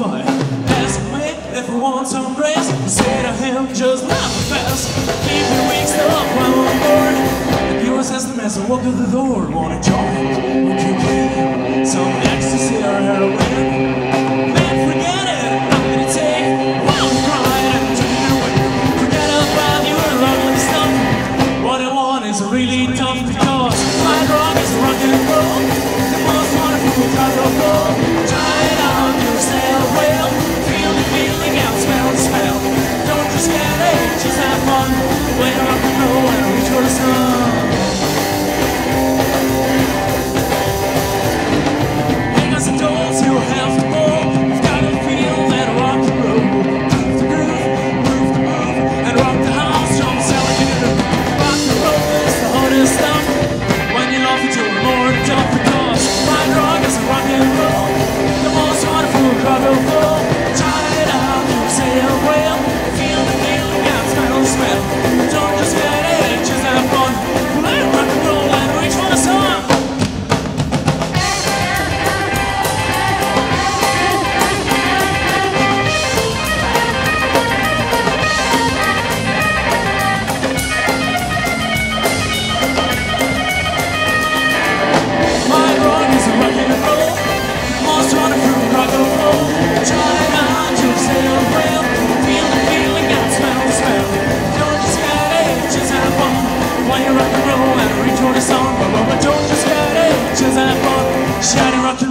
fun. Ask me if you want some grace. Say to him, just not fast. Keep he wakes up while I'm bored, the pure says the mess, walk through the door. Wanna join? Would you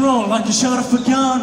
roll like you shot off a gun.